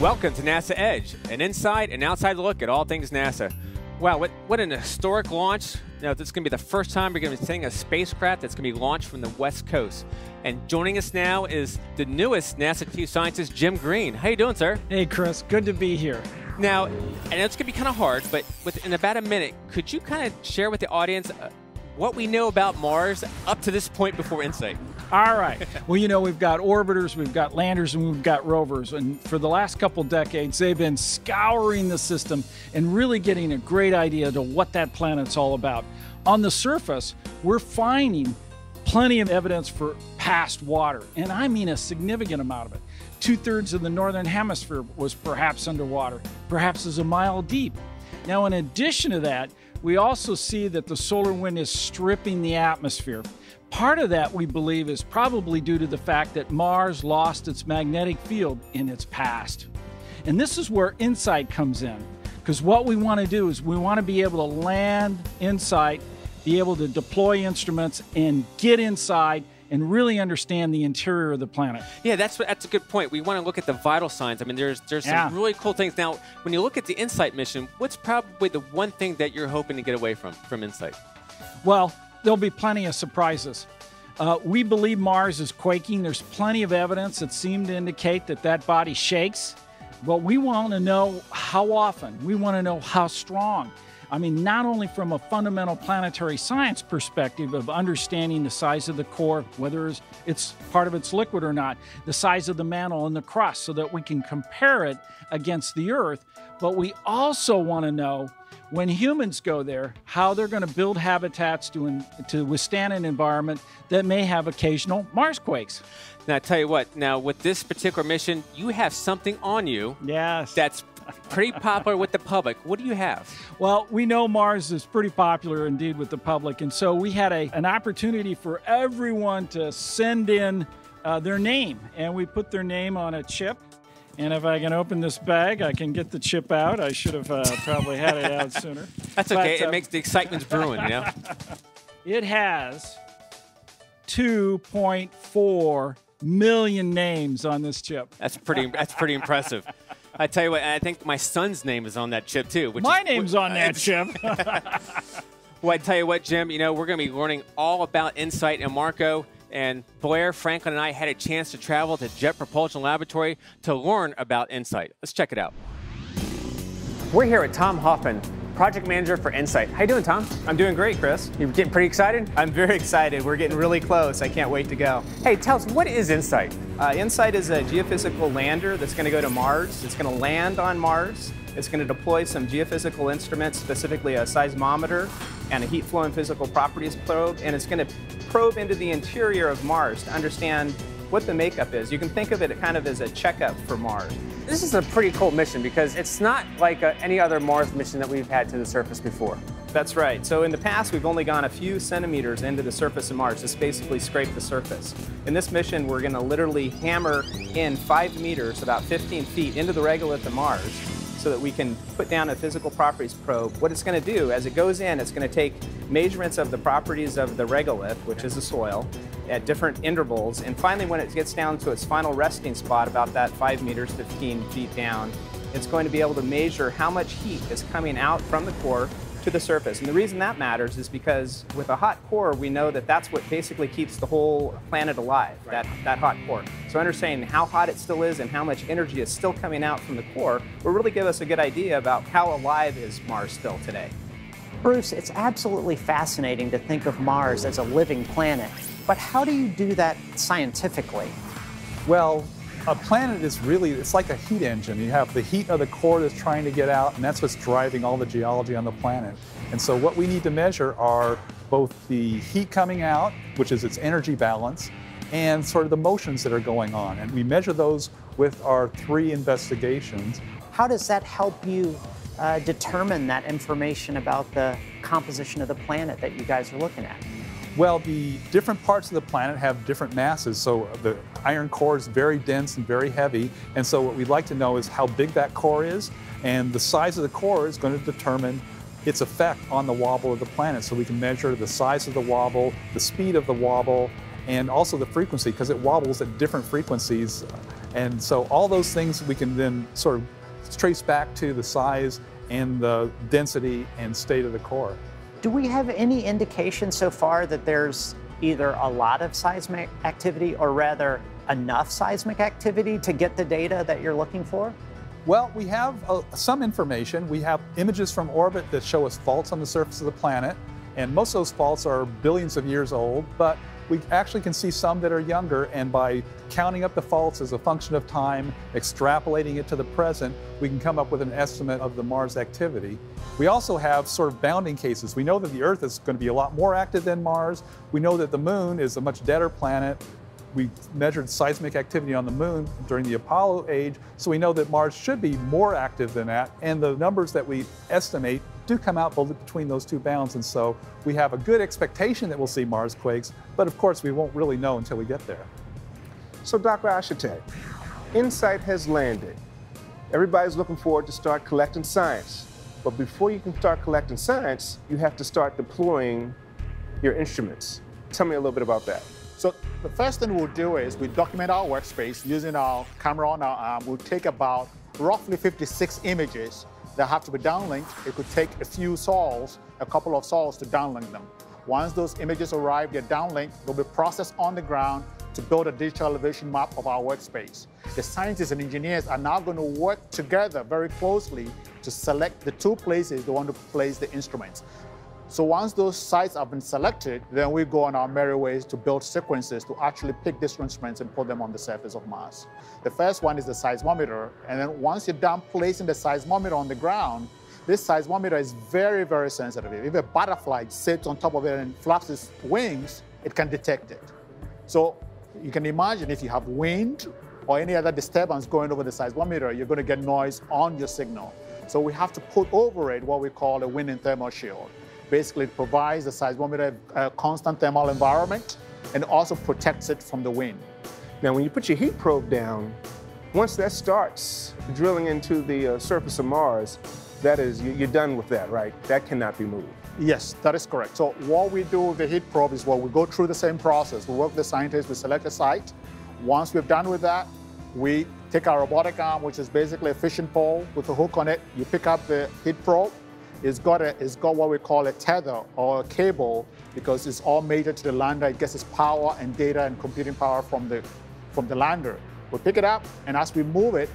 Welcome to NASA Edge, an inside and outside look at all things NASA. Wow, what, what an historic launch. Now, this is going to be the first time we're going to be seeing a spacecraft that's going to be launched from the West Coast. And joining us now is the newest NASA chief scientist, Jim Green. How you doing, sir? Hey, Chris. Good to be here. Now, and it's going to be kind of hard, but within about a minute, could you kind of share with the audience uh, what we know about Mars up to this point before InSight? All right. Well, you know, we've got orbiters, we've got landers, and we've got rovers. And for the last couple decades, they've been scouring the system and really getting a great idea to what that planet's all about. On the surface, we're finding plenty of evidence for past water, and I mean a significant amount of it. Two thirds of the northern hemisphere was perhaps underwater, perhaps is a mile deep. Now, in addition to that, we also see that the solar wind is stripping the atmosphere. Part of that, we believe, is probably due to the fact that Mars lost its magnetic field in its past. And this is where InSight comes in. Because what we want to do is we want to be able to land InSight, be able to deploy instruments, and get inside and really understand the interior of the planet. Yeah, that's that's a good point. We want to look at the vital signs. I mean, there's there's some really cool things. Now, when you look at the InSight mission, what's probably the one thing that you're hoping to get away from from InSight? Well, there'll be plenty of surprises. Uh, we believe Mars is quaking. There's plenty of evidence that seem to indicate that that body shakes. But we want to know how often. We want to know how strong. I mean, not only from a fundamental planetary science perspective of understanding the size of the core, whether it's- it's part of its liquid or not, the size of the mantle and the crust, so that we can compare it against the Earth. But we also want to know when humans go there, how they're going to build habitats to, to withstand an environment that may have occasional Marsquakes. Now, I tell you what. Now, with this particular mission, you have something on you Yes. that's pretty popular with the public. What do you have? Well, we know Mars is pretty popular indeed with the public, and so we had a, an opportunity for everyone to send in uh, their name, and we put their name on a chip. And if I can open this bag, I can get the chip out. I should have uh, probably had it out sooner. That's okay. But, uh, it makes the excitement's brewing. yeah. It has 2.4 million names on this chip. That's pretty. That's pretty impressive. I tell you what. I think my son's name is on that chip too. Which My is, name's on that chip. Well, I tell you what, Jim. You know we're going to be learning all about InSight and MarCO. And Blair, Franklin, and I had a chance to travel to Jet Propulsion Laboratory to learn about InSight. Let's check it out. We're here with Tom Hoffman, project manager for InSight. How you doing, Tom? I'm doing great, Chris. You're getting pretty excited? I'm very excited. We're getting really close. I can't wait to go. Hey, tell us what is InSight? Uh, InSight is a geophysical lander that's going to go to Mars. It's going to land on Mars. It's going to deploy some geophysical instruments, specifically a seismometer and a heat flow and physical properties probe, and it's going to probe into the interior of Mars to understand what the makeup is. You can think of it kind of as a checkup for Mars. This is a pretty cool mission because it's not like uh, any other Mars mission that we've had to the surface before. That's right. So in the past, we've only gone a few centimeters into the surface of Mars, just basically scrape the surface. In this mission, we're going to literally hammer in five meters, about 15 feet, into the regolith of Mars so that we can put down a physical properties probe. What it's going to do, as it goes in, it's going to take measurements of the properties of the regolith, which is the soil, at different intervals. And finally, when it gets down to its final resting spot, about that 5 meters, 15 feet down, it's going to be able to measure how much heat is coming out from the core to the surface. And the reason that matters is because with a hot core, we know that that's what basically keeps the whole planet alive, that, that hot core. So understanding how hot it still is and how much energy is still coming out from the core will really give us a good idea about how alive is Mars still today. Bruce, it's absolutely fascinating to think of Mars as a living planet. But how do you do that scientifically? Well, a planet is really, it's like a heat engine. You have the heat of the core that's trying to get out, and that's what's driving all the geology on the planet. And so what we need to measure are both the heat coming out, which is its energy balance, and sort of the motions that are going on. And we measure those with our three investigations. How does that help you uh, determine that information about the composition of the planet that you guys are looking at? Well, the different parts of the planet have different masses. So the iron core is very dense and very heavy. And so what we'd like to know is how big that core is. And the size of the core is going to determine its effect on the wobble of the planet. So we can measure the size of the wobble, the speed of the wobble, and also the frequency because it wobbles at different frequencies. And so all those things we can then sort of trace back to the size and the density and state of the core. Do we have any indication so far that there's either a lot of seismic activity or rather enough seismic activity to get the data that you're looking for? Well, we have uh, some information. We have images from orbit that show us faults on the surface of the planet, and most of those faults are billions of years old, but we actually can see some that are younger, and by counting up the faults as a function of time, extrapolating it to the present, we can come up with an estimate of the Mars activity. We also have sort of bounding cases. We know that the Earth is going to be a lot more active than Mars. We know that the Moon is a much deader planet we measured seismic activity on the moon during the Apollo age, so we know that Mars should be more active than that, and the numbers that we estimate do come out between those two bounds, and so we have a good expectation that we'll see Mars quakes, but of course we won't really know until we get there. So Dr. Ashitey, InSight has landed. Everybody's looking forward to start collecting science. But before you can start collecting science, you have to start deploying your instruments. Tell me a little bit about that. So the first thing we'll do is we document our workspace using our camera on our arm. We'll take about roughly 56 images that have to be downlinked. It could take a few sols, a couple of sols to downlink them. Once those images arrive, they're downlinked, they'll be processed on the ground to build a digital elevation map of our workspace. The scientists and engineers are now going to work together very closely to select the two places they want to place the instruments. So once those sites have been selected, then we go on our merry ways to build sequences to actually pick these instruments and put them on the surface of Mars. The first one is the seismometer, and then once you're done placing the seismometer on the ground, this seismometer is very, very sensitive. If a butterfly sits on top of it and flaps its wings, it can detect it. So you can imagine if you have wind or any other disturbance going over the seismometer, you're going to get noise on your signal. So we have to put over it what we call a wind and thermal shield. Basically, it provides the seismometer a constant thermal environment and also protects it from the wind. Now, when you put your heat probe down, once that starts drilling into the uh, surface of Mars, that is, you're done with that, right? That cannot be moved. Yes, that is correct. So what we do with the heat probe is what we go through the same process. We work with the scientists, we select a site. Once we're done with that, we take our robotic arm, which is basically a fishing pole with a hook on it. You pick up the heat probe, it's got, a, it's got what we call a tether or a cable because it's all mated to the lander. It gets its power and data and computing power from the, from the lander. We pick it up, and as we move it,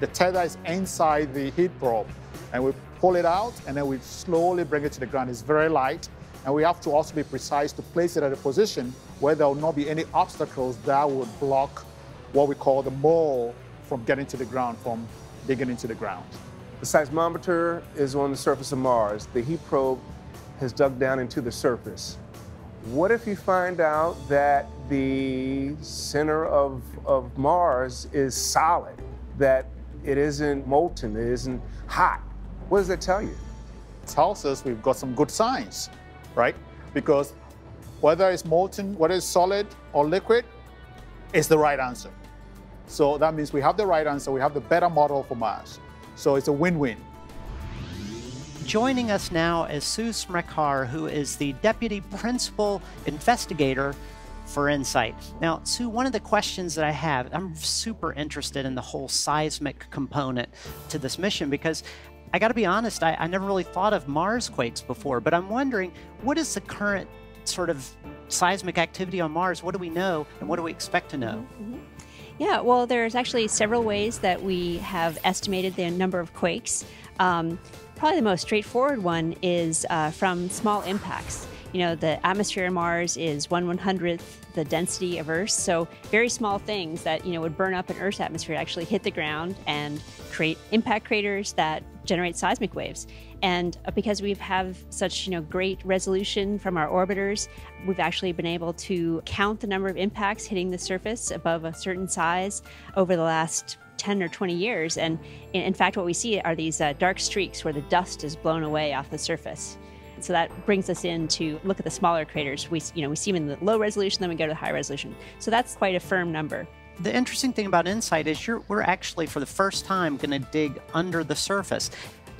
the tether is inside the heat probe. And we pull it out, and then we slowly bring it to the ground. It's very light, and we have to also be precise to place it at a position where there will not be any obstacles that would block what we call the mole from getting to the ground, from digging into the ground. The seismometer is on the surface of Mars. The heat probe has dug down into the surface. What if you find out that the center of, of Mars is solid, that it isn't molten, it isn't hot? What does that tell you? It tells us we've got some good science, right? Because whether it's molten, whether it's solid or liquid, it's the right answer. So that means we have the right answer, we have the better model for Mars. So it's a win-win. Joining us now is Sue Smrekar, who is the Deputy Principal Investigator for InSight. Now, Sue, one of the questions that I have, I'm super interested in the whole seismic component to this mission because I got to be honest, I, I, never really thought of Mars quakes before, but I'm wondering what is the current sort of seismic activity on Mars? What do we know and what do we expect to know? Mm-hmm. Yeah, well, there's actually several ways that we have estimated the number of quakes. Um, probably the most straightforward one is uh, from small impacts. You know, the atmosphere of Mars is one one hundredth the density of Earth, so very small things that you know would burn up in Earth's atmosphere actually hit the ground and create impact craters that generate seismic waves. And uh, because we have such you know great resolution from our orbiters, we've actually been able to count the number of impacts hitting the surface above a certain size over the last 10 or 20 years. And in fact, what we see are these uh, dark streaks where the dust is blown away off the surface. So that brings us in to look at the smaller craters. We, you know, we see them in the low resolution, then we go to the high resolution. So that's quite a firm number. The interesting thing about InSight is we're actually, for the first time, going to dig under the surface.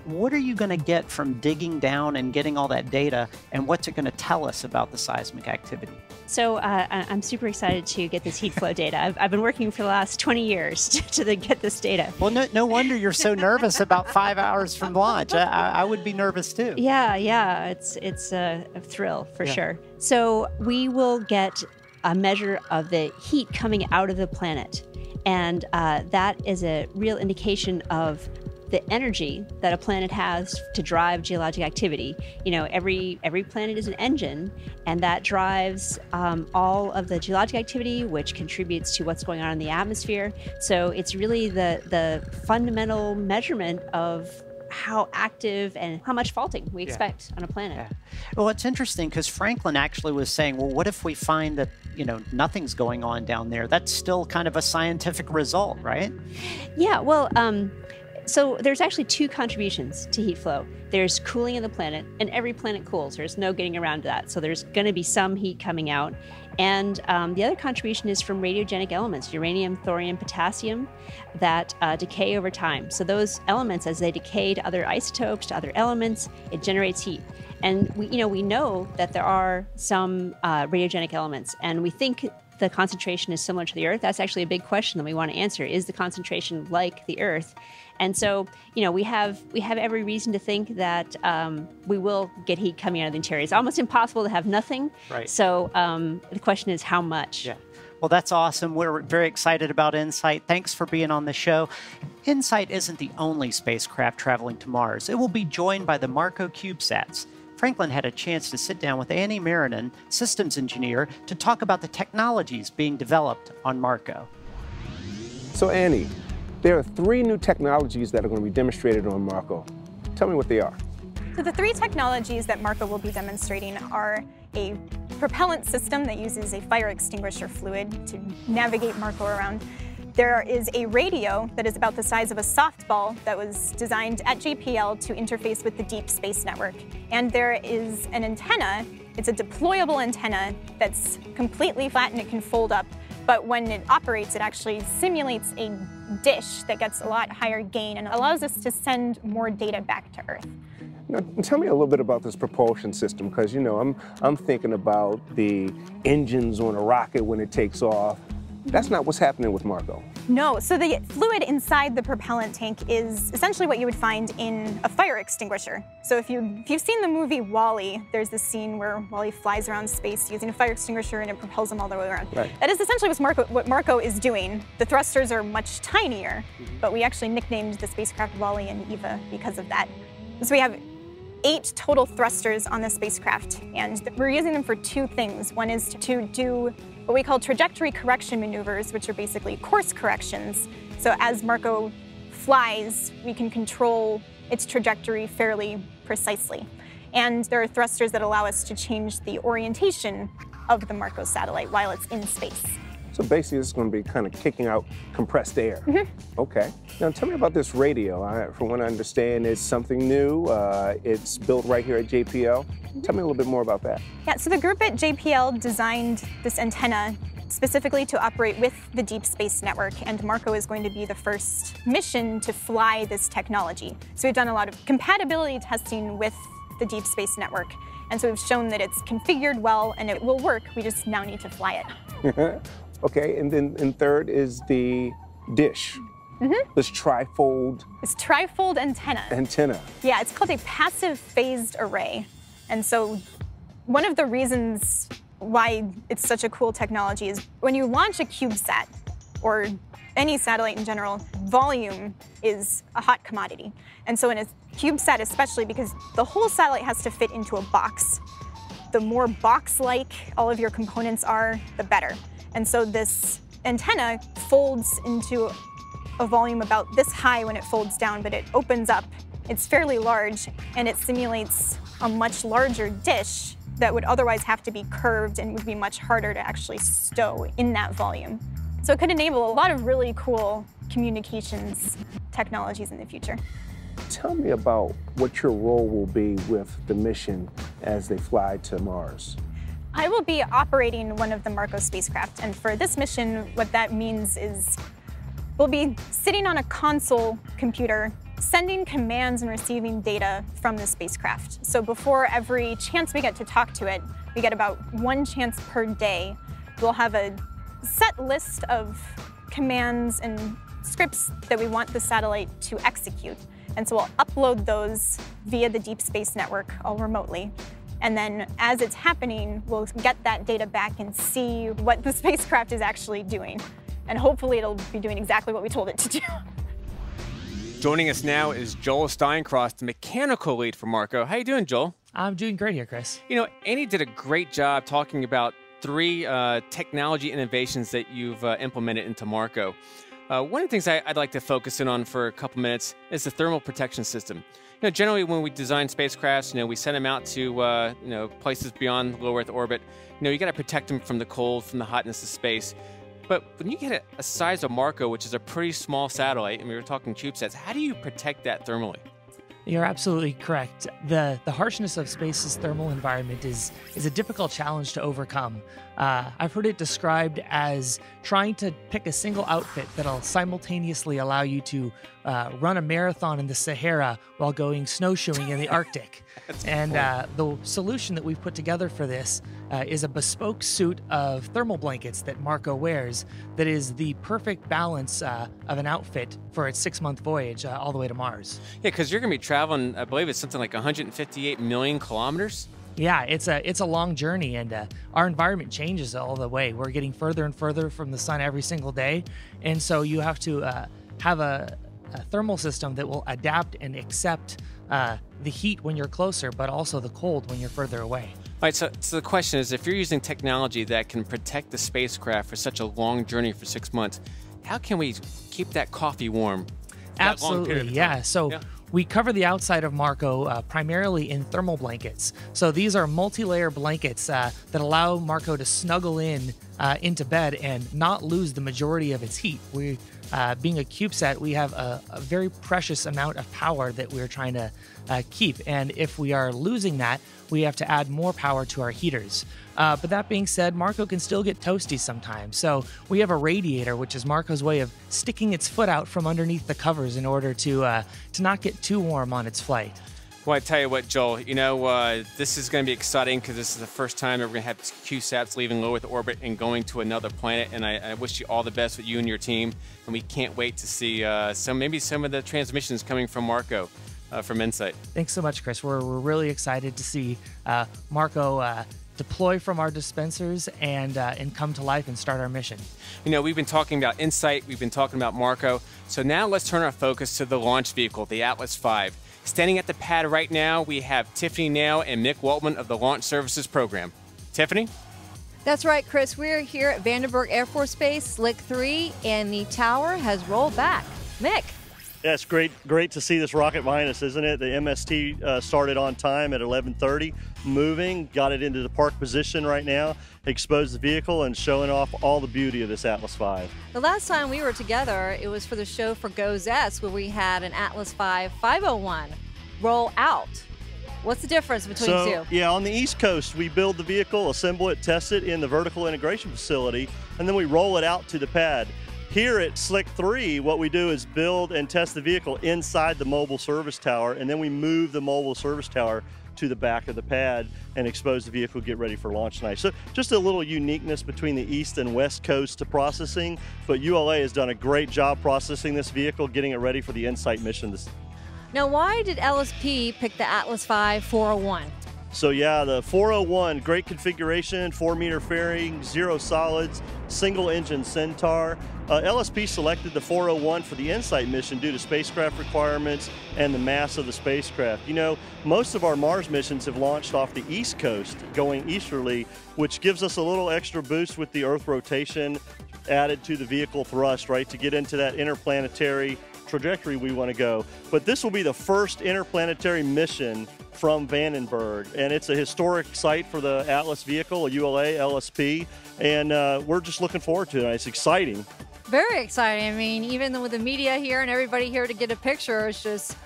what are you going to get from digging down and getting all that data, and what's it going to tell us about the seismic activity? So uh, I'm super excited to get this heat flow data. I've, I've, been working for the last 20 years to, to get this data. Well, no, no wonder you're so nervous about five hours from launch. I, I, would be nervous too. Yeah, yeah, it's it's a, a thrill for yeah. sure. So we will get a measure of the heat coming out of the planet, and uh, that is a real indication of the energy that a planet has to drive geologic activity. You know, every every planet is an engine, and that drives um, all of the geologic activity, which contributes to what's going on in the atmosphere. So it's really the the fundamental measurement of how active and how much faulting we expect yeah. on a planet. Yeah. Well, it's interesting because Franklin actually was saying, well, what if we find that, you know, nothing's going on down there? That's still kind of a scientific result, right? Yeah, well, um, so there's actually two contributions to heat flow. There's cooling of the planet, and every planet cools. There's no getting around that. So there's going to be some heat coming out. And um, the other contribution is from radiogenic elements, uranium, thorium, potassium, that uh, decay over time. So those elements, as they decay to other isotopes, to other elements, it generates heat. And we, you know, we know that there are some uh, radiogenic elements, and we think the concentration is similar to the Earth. That's actually a big question that we want to answer. Is the concentration like the Earth? And so, you know, we have we have every reason to think that um, we will get heat coming out of the interior. It's almost impossible to have nothing. Right. So um, the question is how much. Yeah. Well, that's awesome. We're very excited about InSight. Thanks for being on the show. InSight isn't the only spacecraft traveling to Mars. It will be joined by the MarCO CubeSats. Franklin had a chance to sit down with Annie Marinan, systems engineer, to talk about the technologies being developed on MarCO. So, Annie, there are three new technologies that are going to be demonstrated on MarCO. Tell me what they are. So the three technologies that MarCO will be demonstrating are a propellant system that uses a fire extinguisher fluid to navigate MarCO around. There is a radio that is about the size of a softball that was designed at JPL to interface with the Deep Space Network. And there is an antenna, it's a deployable antenna that's completely flat and it can fold up but when it operates, it actually simulates a dish that gets a lot higher gain and allows us to send more data back to Earth. Now, tell me a little bit about this propulsion system, because you know I'm I'm thinking about the engines on a rocket when it takes off, that's not what's happening with MarCO. No, so the fluid inside the propellant tank is essentially what you would find in a fire extinguisher. So if, you, if you've seen the movie WALL-E, there's this scene where WALL-E flies around space using a fire extinguisher and it propels him all the way around. Right. That is essentially what MarCO, what MarCO is doing. The thrusters are much tinier, mm -hmm. but we actually nicknamed the spacecraft WALL-E and EVA because of that. So we have eight total thrusters on the spacecraft, and we're using them for two things. One is to do what we call trajectory correction maneuvers, which are basically course corrections. So as MarCO flies, we can control its trajectory fairly precisely. And there are thrusters that allow us to change the orientation of the MarCO satellite while it's in space. So basically, it's going to be kind of kicking out compressed air. Mm -hmm. Okay. Now, tell me about this radio. I, from what I understand, it's something new. Uh, it's built right here at JPL. Tell me a little bit more about that. Yeah, so the group at JPL designed this antenna specifically to operate with the Deep Space Network, and MarCO is going to be the first mission to fly this technology. So we've done a lot of compatibility testing with the Deep Space Network, and so we've shown that it's configured well and it will work, we just now need to fly it. Okay, and then and third is the dish. Mm -hmm. This trifold. This trifold antenna. Antenna. Yeah, it's called a passive phased array. And so one of the reasons why it's such a cool technology is when you launch a CubeSat, or any satellite in general, volume is a hot commodity. And so in a CubeSat especially, because the whole satellite has to fit into a box, the more box-like all of your components are, the better. And so this antenna folds into a volume about this high when it folds down, but it opens up. It's fairly large, and it simulates a much larger dish that would otherwise have to be curved and would be much harder to actually stow in that volume. So it could enable a lot of really cool communications technologies in the future. Tell me about what your role will be with the mission as they fly to Mars. I will be operating one of the MarCO spacecraft, and for this mission, what that means is we'll be sitting on a console computer sending commands and receiving data from the spacecraft. So before every chance we get to talk to it, we get about one chance per day. We'll have a set list of commands and scripts that we want the satellite to execute. And so we'll upload those via the Deep Space Network all remotely. And then as it's happening, we'll get that data back and see what the spacecraft is actually doing. And hopefully it'll be doing exactly what we told it to do. Joining us now is Joel Steinkraus, the mechanical lead for MarCO. How you doing, Joel? I'm doing great here, Chris. You know, Annie did a great job talking about three uh, technology innovations that you've uh, implemented into MarCO. Uh, one of the things I, would like to focus in on for a couple minutes is the thermal protection system. You know, generally when we design spacecrafts, you know, we send them out to uh, you know places beyond low Earth orbit. You know, you got to protect them from the cold, from the hotness of space. But when you get a, a size of MarCO, which is a pretty small satellite, and we were talking CubeSats, how do you protect that thermally? You're absolutely correct. The the harshness of space's thermal environment is is a difficult challenge to overcome. Uh, I've heard it described as trying to pick a single outfit that'll simultaneously allow you to uh, run a marathon in the Sahara while going snowshoeing in the Arctic. and uh, the solution that we've put together for this uh, is a bespoke suit of thermal blankets that MarCO wears that is the perfect balance uh, of an outfit for its six month voyage uh, all the way to Mars. Yeah, because you're going to be traveling, I believe it's something like 158 million kilometers. Yeah, it's a it's a long journey, and uh, our environment changes all the way. We're getting further and further from the sun every single day, and so you have to uh, have a, a, thermal system that will adapt and accept uh, the heat when you're closer, but also the cold when you're further away. All right, so, so the question is, if you're using technology that can protect the spacecraft for such a long journey for six months, how can we keep that coffee warm? Absolutely, yeah. So. Yeah we cover the outside of MarCO uh, primarily in thermal blankets. So these are multi-layer blankets uh, that allow MarCO to snuggle in uh, into bed and not lose the majority of its heat. We, uh, being a CubeSat, we have a, a, very precious amount of power that we're trying to uh, keep. And if we are losing that, we have to add more power to our heaters. Uh, but that being said, MarCO can still get toasty sometimes. So we have a radiator, which is MarCO's way of sticking its foot out from underneath the covers in order to uh, to not get too warm on its flight. Well, I tell you what, Joel, you know, uh, this is going to be exciting because this is the first time we're going to have CubeSats leaving low Earth orbit and going to another planet. And I, I, wish you all the best with you and your team. And we can't wait to see uh, some maybe some of the transmissions coming from MarCO uh, from InSight. Thanks so much, Chris. We're, we're really excited to see uh, MarCO uh, deploy from our dispensers and uh, and come to life and start our mission. You know, we've been talking about InSight, we've been talking about MarCO. So now let's turn our focus to the launch vehicle, the Atlas V. Standing at the pad right now, we have Tiffany Nail and Mick Waltman of the Launch Services Program. Tiffany? That's right, Chris. We're here at Vandenberg Air Force Base, Slick 3, and the tower has rolled back. Mick? Yeah, it's great, great to see this rocket behind us, isn't it? The MST uh, started on time at 11:30, moving, got it into the park position right now, exposed the vehicle, and showing off all the beauty of this Atlas V. The last time we were together, it was for the show for GOES, S, where we had an Atlas V 501 roll out. What's the difference between so, the two? Yeah, on the East Coast, we build the vehicle, assemble it, test it in the vertical integration facility, and then we roll it out to the pad. Here at Slick 3, what we do is build and test the vehicle inside the mobile service tower, and then we move the mobile service tower to the back of the pad and expose the vehicle, get ready for launch night. So just a little uniqueness between the East and West Coast to processing, but ULA has done a great job processing this vehicle, getting it ready for the InSight mission. Now, why did LSP pick the Atlas V 401? So yeah, the 401, great configuration, four meter fairing, zero solids, single engine Centaur. Uh, LSP selected the 401 for the InSight mission due to spacecraft requirements and the mass of the spacecraft. You know, most of our Mars missions have launched off the East Coast, going easterly, which gives us a little extra boost with the Earth rotation added to the vehicle thrust, right, to get into that interplanetary trajectory we want to go. But this will be the first interplanetary mission from Vandenberg, and it's a historic site for the Atlas vehicle, a ULA LSP, and uh, we're just looking forward to it. It's exciting. Very exciting. I mean, even with the media here and everybody here to get a picture, it's just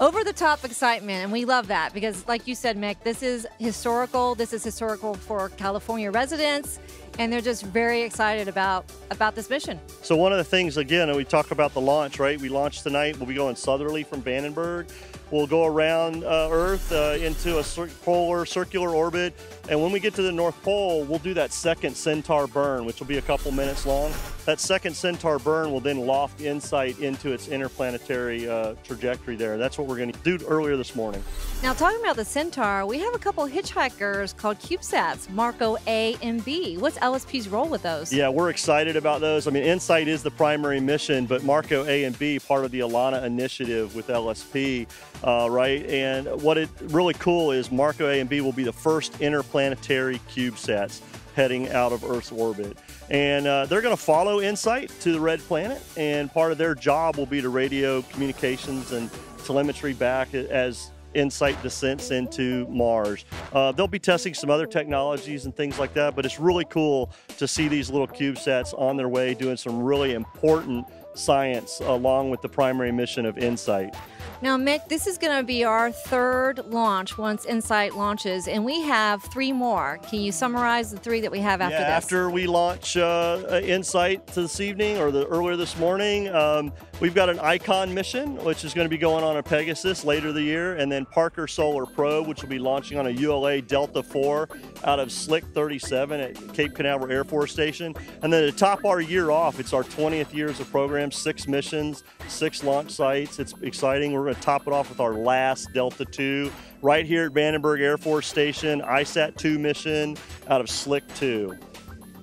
over the top excitement and we love that because like you said mick this is historical this is historical for california residents and they're just very excited about about this mission. So one of the things, again, we talk about the launch, right? We launched tonight. We'll be going southerly from Vandenberg. We'll go around uh, Earth uh, into a cir- polar circular orbit, and when we get to the North Pole, we'll do that second Centaur burn, which will be a couple minutes long. That second Centaur burn will then loft InSight into its interplanetary uh, trajectory there. That's what we're going to do earlier this morning. Now, talking about the Centaur, we have a couple hitchhikers called CubeSats, MarCO A and B. What's LSP's role with those? Yeah, we're excited about those. I mean, InSight is the primary mission, but MarCO A and B, part of the ELaNa initiative with LSP, uh, right? And what it really cool is MarCO A and B will be the first interplanetary CubeSats heading out of Earth's orbit. And uh, they're going to follow InSight to the red planet, and part of their job will be to radio communications and telemetry back as InSight descents into Mars. Uh, they'll be testing some other technologies and things like that, but it's really cool to see these little CubeSats on their way doing some really important science along with the primary mission of InSight. Now, Mick, this is going to be our third launch once InSight launches, and we have three more. Can you summarize the three that we have after yeah, this? After we launch uh, InSight this evening or the earlier this morning, um, we've got an ICON mission, which is going to be going on a Pegasus later the year, and then Parker Solar Probe, which will be launching on a ULA Delta 4 out of Slick 37 at Cape Canaveral Air Force Station. And then to top our year off, it's our 20th years of program, six missions, six launch sites. It's exciting. We're going to top it off with our last Delta 2 right here at Vandenberg Air Force Station, ICESat 2 mission out of Slick 2.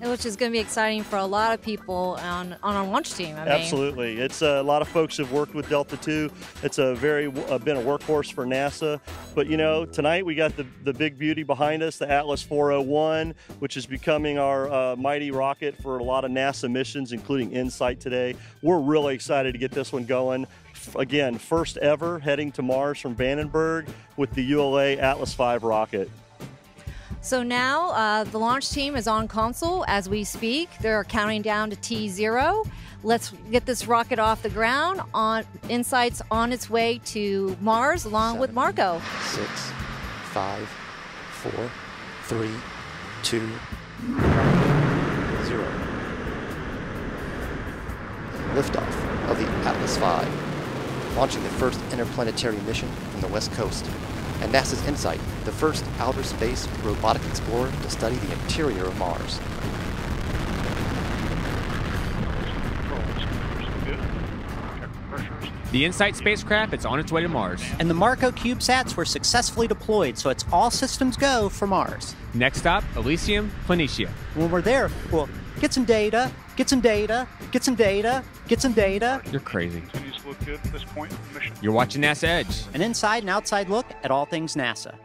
Which is going to be exciting for a lot of people on, on our launch team. I Absolutely, it's uh, a lot of folks have worked with Delta Two. It's a very uh, been a workhorse for NASA. But you know, tonight we got the the big beauty behind us, the Atlas 401, which is becoming our uh, mighty rocket for a lot of NASA missions, including InSight today. We're really excited to get this one going. Again, first ever heading to Mars from Vandenberg with the ULA Atlas V rocket. So now uh, the launch team is on console as we speak. They're counting down to T0. Let's get this rocket off the ground. On InSight's on its way to Mars along with MarCO. Six, five, four, three, two, zero. Liftoff of the Atlas V, launching the first interplanetary mission from the West Coast, and NASA's InSight, the first outer space robotic explorer to study the interior of Mars. The InSight spacecraft is on its way to Mars. And the MarCO CubeSats were successfully deployed, so it's all systems go for Mars. Next stop, Elysium, Planitia. When we're there, we'll get some data, get some data, get some data, get some data. You're crazy. Continues to look good at this point in the mission. You're watching NASA Edge. An inside and outside look at all things NASA.